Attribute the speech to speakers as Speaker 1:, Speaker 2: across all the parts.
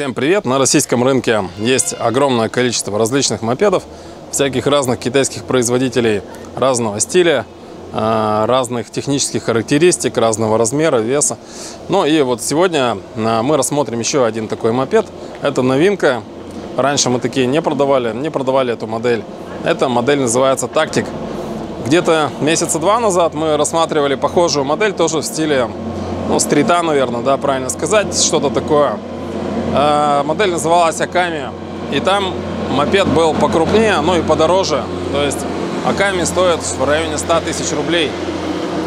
Speaker 1: Всем привет! На российском рынке есть огромное количество различных мопедов, всяких разных китайских производителей разного стиля, а, разных технических характеристик, разного размера, веса. Ну и вот сегодня а, мы рассмотрим еще один такой мопед. Это новинка. Раньше мы такие не продавали, не продавали эту модель. Эта модель называется Tactic. Где-то месяца два назад мы рассматривали похожую модель, тоже в стиле ну, стрита, наверное, да, правильно сказать, что-то такое Э, модель называлась Аками. И там мопед был покрупнее, ну и подороже. То есть Аками стоит в районе 100 тысяч рублей.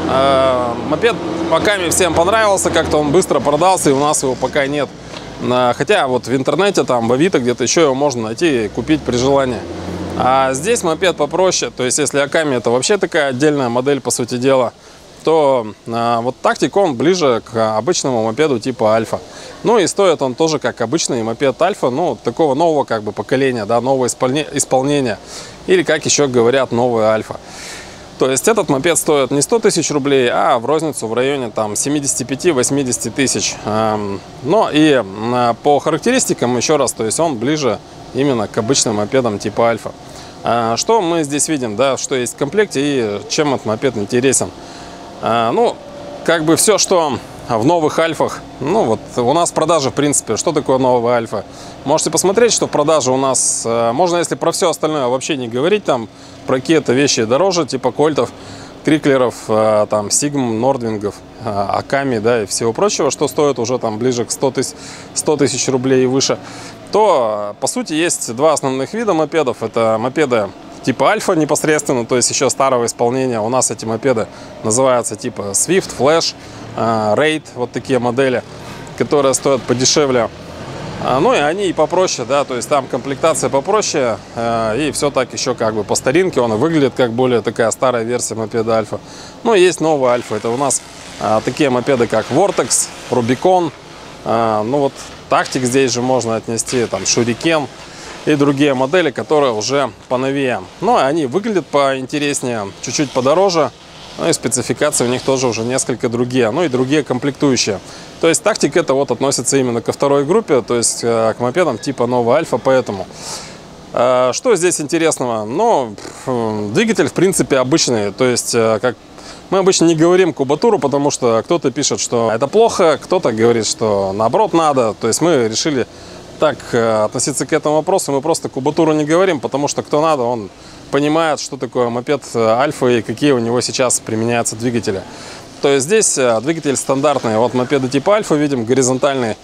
Speaker 1: Э, мопед Аками всем понравился, как-то он быстро продался, и у нас его пока нет. Хотя вот в интернете, там, в Авито где-то еще его можно найти и купить при желании. А здесь мопед попроще. То есть если Аками это вообще такая отдельная модель, по сути дела, то а, вот тактик он ближе к обычному мопеду типа Альфа. Ну и стоит он тоже как обычный мопед Альфа, ну такого нового как бы поколения, да, нового исполнения. Или как еще говорят, новый Альфа. То есть этот мопед стоит не 100 тысяч рублей, а в розницу в районе там 75-80 тысяч. Но и а, по характеристикам еще раз, то есть он ближе именно к обычным мопедам типа Альфа. А, что мы здесь видим, да, что есть в комплекте и чем этот мопед интересен. А, ну, как бы все, что в новых альфах, ну вот у нас продажи в принципе, что такое новая альфа? Можете посмотреть, что в продаже у нас, э, можно если про все остальное вообще не говорить, там про какие-то вещи дороже, типа кольтов, триклеров, э, там сигм, нордвингов, э, аками, да, и всего прочего, что стоит уже там ближе к 100 тысяч, 100 тысяч рублей и выше, то по сути есть два основных вида мопедов. Это мопеды типа Альфа непосредственно, то есть еще старого исполнения. У нас эти мопеды называются типа Swift, Flash, э, Raid, вот такие модели, которые стоят подешевле. А, ну и они и попроще, да, то есть там комплектация попроще, э, и все так еще как бы по старинке, он выглядит как более такая старая версия мопеда Альфа. Ну есть новый Альфа, это у нас э, такие мопеды как Vortex, Rubicon, ну вот Тактик здесь же можно отнести, там Шурикен, и другие модели, которые уже поновее. Но они выглядят поинтереснее, чуть-чуть подороже. Ну и спецификации у них тоже уже несколько другие. Ну и другие комплектующие. То есть тактик это вот относится именно ко второй группе, то есть э, к мопедам типа нового альфа, поэтому. Э, что здесь интересного? Ну, двигатель в принципе обычный, то есть э, как мы обычно не говорим кубатуру, потому что кто-то пишет, что это плохо, кто-то говорит, что наоборот надо. То есть мы решили так э, относиться к этому вопросу. Мы просто кубатуру не говорим, потому что кто надо, он понимает, что такое мопед э, Альфа и какие у него сейчас применяются двигатели. То есть здесь э, двигатель стандартный. Вот мопеды типа Альфа видим, горизонтальный.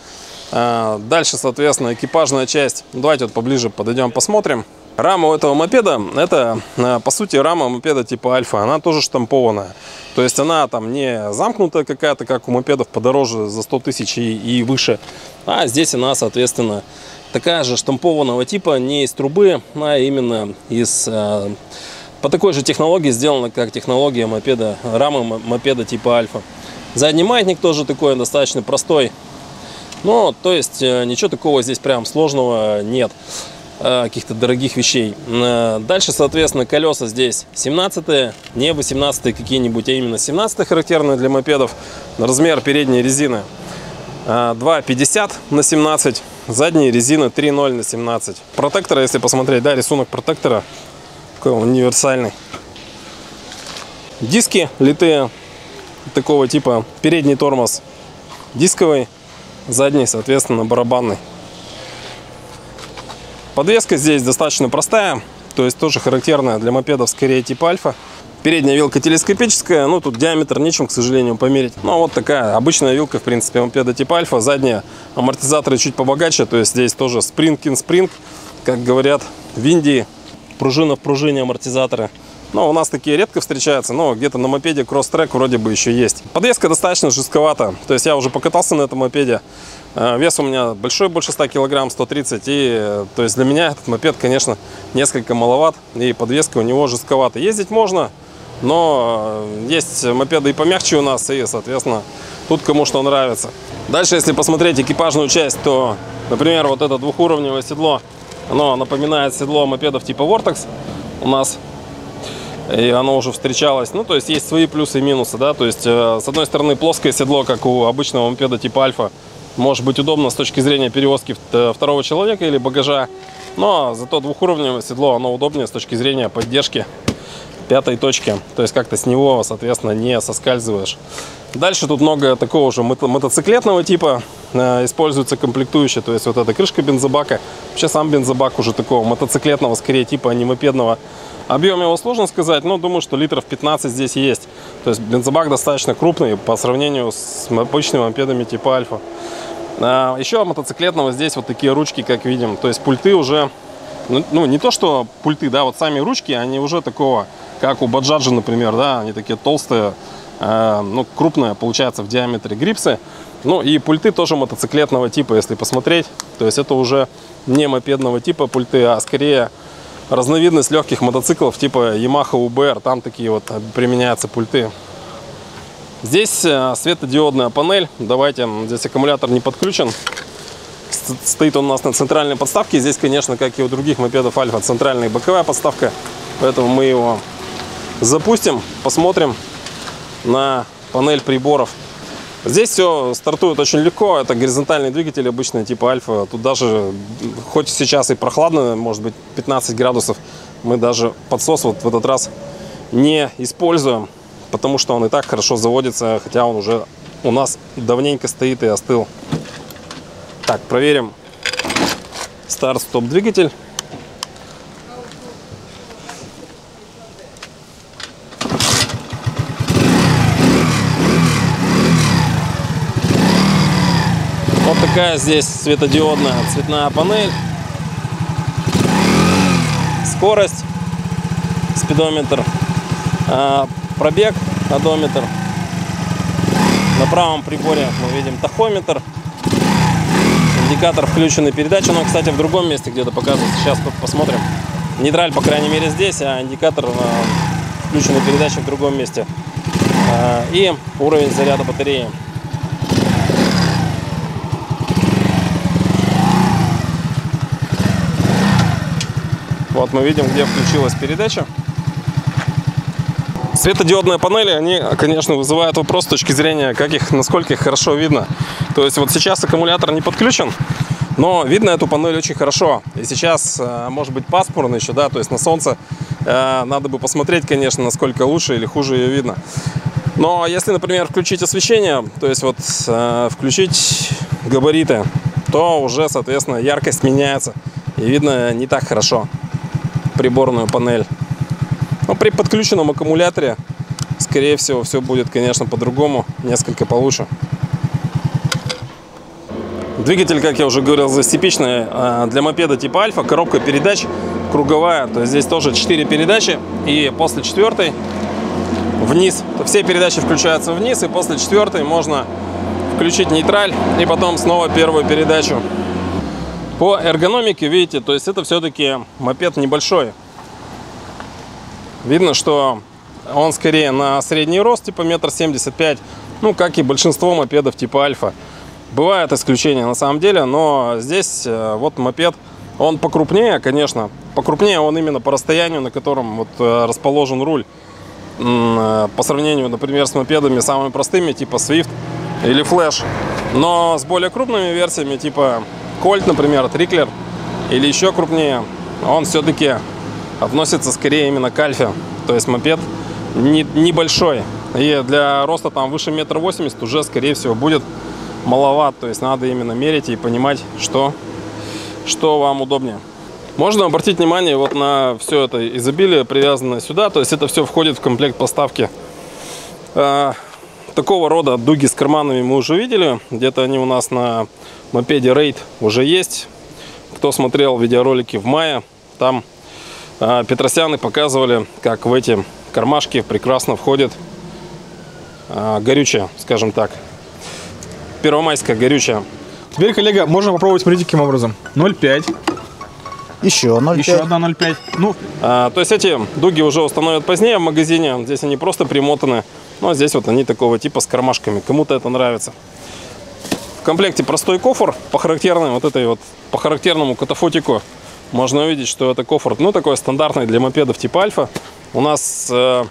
Speaker 1: Дальше, соответственно, экипажная часть. Давайте вот поближе подойдем, посмотрим. Рама у этого мопеда, это по сути рама мопеда типа Альфа, она тоже штампованная. То есть она там не замкнутая какая-то, как у мопедов подороже за 100 тысяч и, и выше. А здесь она, соответственно, такая же штампованного типа, не из трубы, а именно из... Э, по такой же технологии сделана, как технология мопеда, рамы мопеда типа Альфа. Задний маятник тоже такой достаточно простой. Но, то есть, э, ничего такого здесь прям сложного нет. Э, каких-то дорогих вещей. Э, дальше, соответственно, колеса здесь 17 не 18 какие-нибудь, а именно 17 характерные для мопедов. Размер передней резины 2,50 э, на 17, задние резины 3,0 на 17. Протектора, если посмотреть, да, рисунок протектора такой универсальный. Диски литые такого типа, передний тормоз дисковый, задний, соответственно, барабанный. Подвеска здесь достаточно простая, то есть тоже характерная для мопедов скорее типа альфа. Передняя вилка телескопическая, ну тут диаметр нечем, к сожалению, померить. Ну вот такая обычная вилка, в принципе, мопеда типа альфа. Задние амортизаторы чуть побогаче, то есть здесь тоже спринг-ин спринг, как говорят в Индии. Пружина в пружине амортизаторы. Но у нас такие редко встречаются, но где-то на мопеде кросс-трек вроде бы еще есть. Подвеска достаточно жестковата, то есть я уже покатался на этом мопеде. Э, вес у меня большой, больше 100 килограмм, 130. И, э, то есть для меня этот мопед, конечно, несколько маловат. И подвеска у него жестковата. Ездить можно, но э, есть мопеды и помягче у нас. И, соответственно, тут кому что нравится. Дальше, если посмотреть экипажную часть, то, например, вот это двухуровневое седло, оно напоминает седло мопедов типа Vortex у нас. И оно уже встречалось. Ну, то есть есть свои плюсы и минусы, да. То есть, с одной стороны, плоское седло, как у обычного мопеда типа Альфа, может быть удобно с точки зрения перевозки э, второго человека или багажа. Но зато двухуровневое седло, оно удобнее с точки зрения поддержки пятой точки. То есть как-то с него, соответственно, не соскальзываешь. Дальше тут много такого мото мотоциклетного типа. Э, используется комплектующие. То есть вот эта крышка бензобака. Вообще сам бензобак уже такого мотоциклетного, скорее типа, а не мопедного. Объем его сложно сказать, но думаю, что литров 15 здесь есть. То есть бензобак достаточно крупный по сравнению с обычными мопедами типа Альфа. А, еще мотоциклетного здесь вот такие ручки, как видим. То есть пульты уже, ну, ну не то что пульты, да, вот сами ручки, они уже такого как у Баджаджа, например, да, они такие толстые, э, ну, крупные, получается, в диаметре грипсы. Ну, и пульты тоже мотоциклетного типа, если посмотреть. То есть это уже не мопедного типа пульты, а скорее разновидность легких мотоциклов типа Yamaha UBR. Там такие вот применяются пульты. Здесь э, светодиодная панель. Давайте, здесь аккумулятор не подключен. Стоит он у нас на центральной подставке. Здесь, конечно, как и у других мопедов Альфа, центральная боковая подставка. Поэтому мы его запустим, посмотрим на панель приборов. Здесь все стартует очень легко. Это горизонтальный двигатель обычный типа Альфа. Тут даже, хоть сейчас и прохладно, может быть 15 градусов, мы даже подсос вот в этот раз не используем, потому что он и так хорошо заводится, хотя он уже у нас давненько стоит и остыл. Так, проверим старт-стоп двигатель. Такая здесь светодиодная цветная панель. Скорость, спидометр, а, пробег, одометр. На правом приборе мы видим тахометр, индикатор включенной передачи. Но, кстати, в другом месте где-то показывается. Сейчас посмотрим. Нейтраль, по крайней мере, здесь, а индикатор а, включенной передачи в другом месте. А, и уровень заряда батареи. Вот мы видим, где включилась передача. Светодиодные панели, они, конечно, вызывают вопрос с точки зрения, как их, насколько их хорошо видно. То есть вот сейчас аккумулятор не подключен, но видно эту панель очень хорошо. И сейчас, э, может быть, пасмурно еще, да, то есть на солнце э, надо бы посмотреть, конечно, насколько лучше или хуже ее видно. Но если, например, включить освещение, то есть вот э, включить габариты, то уже, соответственно, яркость меняется и видно не так хорошо приборную панель. Но при подключенном аккумуляторе, скорее всего, все будет, конечно, по-другому, несколько получше. Двигатель, как я уже говорил, здесь типичный а, для мопеда типа Альфа. Коробка передач круговая, то есть здесь тоже 4 передачи. И после четвертой вниз, все передачи включаются вниз, и после четвертой можно включить нейтраль и потом снова первую передачу. По эргономике, видите, то есть это все-таки мопед небольшой. Видно, что он скорее на средний рост, типа метр семьдесят пять, ну, как и большинство мопедов типа Альфа. Бывают исключения на самом деле, но здесь э, вот мопед, он покрупнее, конечно, покрупнее он именно по расстоянию, на котором вот э, расположен руль. Э, по сравнению, например, с мопедами самыми простыми, типа Swift или Flash. Но с более крупными версиями, типа Кольт, например, Триклер или еще крупнее, он все-таки относится скорее именно к альфе. То есть мопед не, небольшой. И для роста там выше метра восемьдесят уже, скорее всего, будет маловат. То есть надо именно мерить и понимать, что, что вам удобнее. Можно обратить внимание вот на все это изобилие, привязанное сюда. То есть это все входит в комплект поставки. Такого рода дуги с карманами мы уже видели. Где-то они у нас на мопеде Raid уже есть. Кто смотрел видеоролики в мае, там э, Петросяны показывали, как в эти кармашки прекрасно входит э, горючее, скажем так. Первомайское горючее.
Speaker 2: Теперь, коллега, можно попробовать, смотрите, каким образом. 0,5.
Speaker 3: Еще 0,5.
Speaker 2: Еще одна 0,5.
Speaker 1: Ну, а, то есть эти дуги уже установят позднее в магазине. Здесь они просто примотаны. Ну, а здесь вот они такого типа с кармашками. Кому-то это нравится. В комплекте простой кофр по характерной вот этой вот по характерному катафотику можно увидеть, что это кофр, ну такой стандартный для мопедов типа Альфа. У нас э,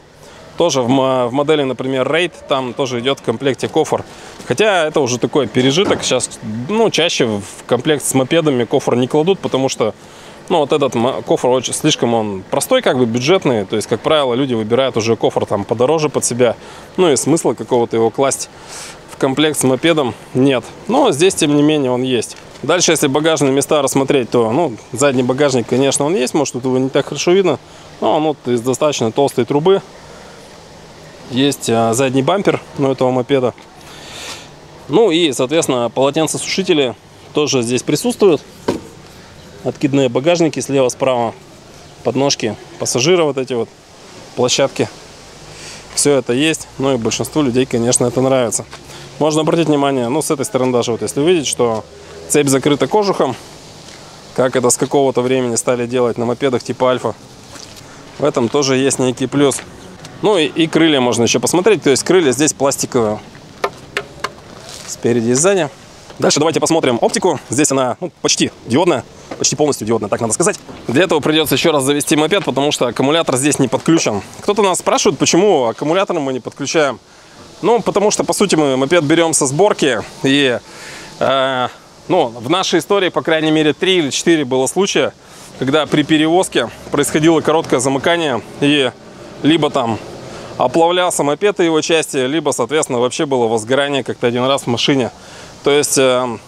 Speaker 1: Тоже в, в модели, например, Raid, там тоже идет в комплекте кофр. Хотя это уже такой пережиток. Сейчас, ну, чаще в комплект с мопедами кофр не кладут, потому что, ну, вот этот кофр очень слишком он простой, как бы бюджетный. То есть, как правило, люди выбирают уже кофр там подороже под себя. Ну, и смысла какого-то его класть в комплект с мопедом нет. Но здесь, тем не менее, он есть. Дальше, если багажные места рассмотреть, то, ну, задний багажник, конечно, он есть. Может, его не так хорошо видно. Но он вот из достаточно толстой трубы. Есть а, задний бампер у этого мопеда. Ну и, соответственно, полотенцесушители тоже здесь присутствуют. Откидные багажники слева-справа, подножки пассажира, вот эти вот площадки. Все это есть, ну и большинству людей, конечно, это нравится. Можно обратить внимание, ну с этой стороны даже, вот если увидеть, что цепь закрыта кожухом, как это с какого-то времени стали делать на мопедах типа Альфа. В этом тоже есть некий плюс. Ну и, и крылья можно еще посмотреть. То есть крылья здесь пластиковые. Спереди и сзади. Дальше давайте посмотрим оптику. Здесь она ну, почти диодная. Почти полностью диодная, так надо сказать. Для этого придется еще раз завести мопед, потому что аккумулятор здесь не подключен. Кто-то нас спрашивает, почему аккумулятор мы не подключаем. Ну, потому что, по сути, мы мопед берем со сборки. И, э, ну, в нашей истории, по крайней мере, 3 или 4 было случая, когда при перевозке происходило короткое замыкание и либо там оплавлялся мопед и его части, либо, соответственно, вообще было возгорание как-то один раз в машине. То есть э,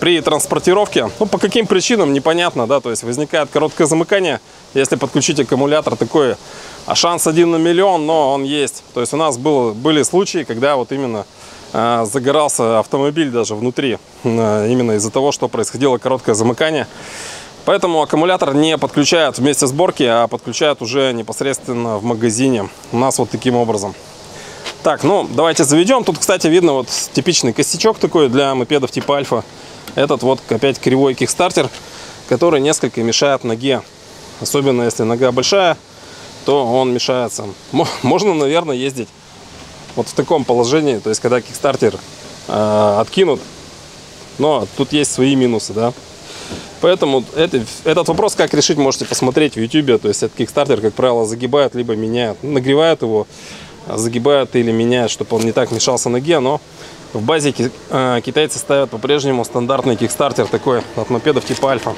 Speaker 1: при транспортировке, ну, по каким причинам, непонятно, да, то есть возникает короткое замыкание, если подключить аккумулятор такой, а шанс один на миллион, но он есть. То есть у нас был, были случаи, когда вот именно э, загорался автомобиль даже внутри, э, именно из-за того, что происходило короткое замыкание. Поэтому аккумулятор не подключают вместе сборки, а подключают уже непосредственно в магазине. У нас вот таким образом. Так, ну давайте заведем. Тут, кстати, видно вот типичный косячок такой для мопедов типа Альфа. Этот вот опять кривой кикстартер, который несколько мешает ноге. Особенно если нога большая, то он мешается. Можно, наверное, ездить вот в таком положении. То есть, когда кикстартер э, откинут. Но тут есть свои минусы, да. Поэтому это, этот вопрос, как решить, можете посмотреть в YouTube. То есть этот кикстартер, как правило, загибают, либо меняют. Нагревают его, загибают или меняют, чтобы он не так мешался ноге. Но в базе э, китайцы ставят по-прежнему стандартный кикстартер такой от мопедов типа Альфа.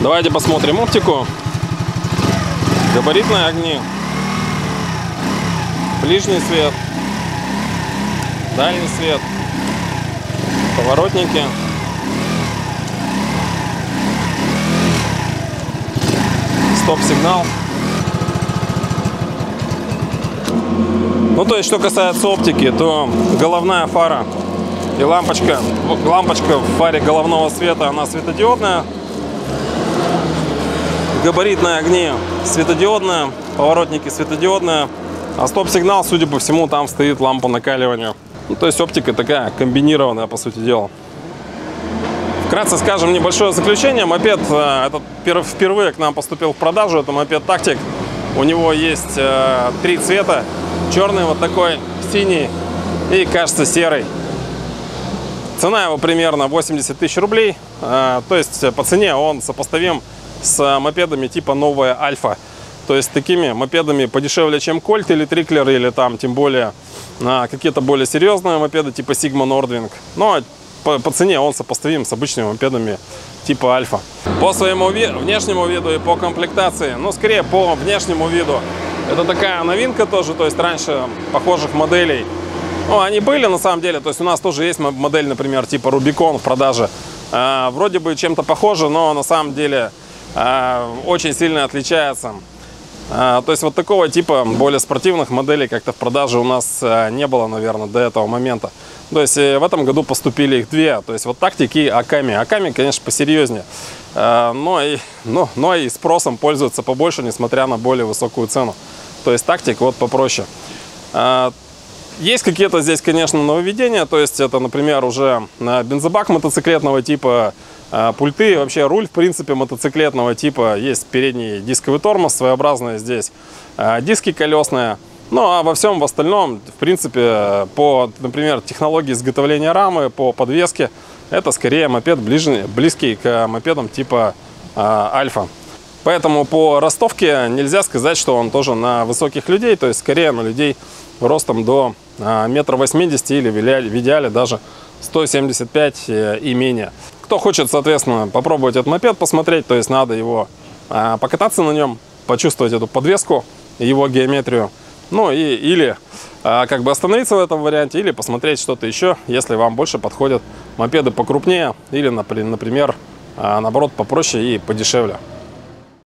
Speaker 1: Давайте посмотрим оптику. Габаритные огни. Ближний свет дальний свет, поворотники. Стоп-сигнал. Ну, то есть, что касается оптики, то головная фара и лампочка, лампочка в фаре головного света, она светодиодная. Габаритные огни светодиодные, поворотники светодиодные. А стоп-сигнал, судя по всему, там стоит лампа накаливания. Ну, то есть оптика такая комбинированная, по сути дела. Вкратце скажем небольшое заключение. Мопед э, этот впервые к нам поступил в продажу. Это мопед Тактик. У него есть э, три цвета. Черный вот такой, синий и, кажется, серый. Цена его примерно 80 тысяч рублей. Э, то есть по цене он сопоставим с мопедами типа новая Альфа. То есть такими мопедами подешевле, чем Кольт или Триклер, или там тем более на какие-то более серьезные мопеды типа Sigma Nordwing. Но по, по цене он сопоставим с обычными мопедами типа Альфа. По своему ви внешнему виду и по комплектации, ну скорее по внешнему виду, это такая новинка тоже, то есть раньше похожих моделей, ну они были на самом деле, то есть у нас тоже есть модель, например, типа Rubicon в продаже. А, вроде бы чем-то похоже, но на самом деле а, очень сильно отличается. А, то есть вот такого типа более спортивных моделей как-то в продаже у нас а, не было, наверное, до этого момента. То есть э, в этом году поступили их две. То есть вот тактики и Аками. Аками, конечно, посерьезнее. А, но и, но, но и спросом пользуются побольше, несмотря на более высокую цену. То есть тактик вот попроще. Есть какие-то здесь, конечно, нововведения. То есть это, например, уже бензобак мотоциклетного типа пульты, вообще руль, в принципе, мотоциклетного типа. Есть передний дисковый тормоз, своеобразный здесь. А, диски колесные. Ну, а во всем в остальном, в принципе, по, например, технологии изготовления рамы, по подвеске, это скорее мопед ближе, близкий к мопедам типа а, Альфа. Поэтому по ростовке нельзя сказать, что он тоже на высоких людей, то есть скорее на людей ростом до а, метра восьмидесяти или в идеале даже 175 э, и менее. Кто хочет, соответственно, попробовать этот мопед посмотреть, то есть надо его а, покататься на нем, почувствовать эту подвеску, его геометрию, ну и или а, как бы остановиться в этом варианте, или посмотреть что-то еще, если вам больше подходят мопеды покрупнее или, напри- например, а, наоборот, попроще и подешевле.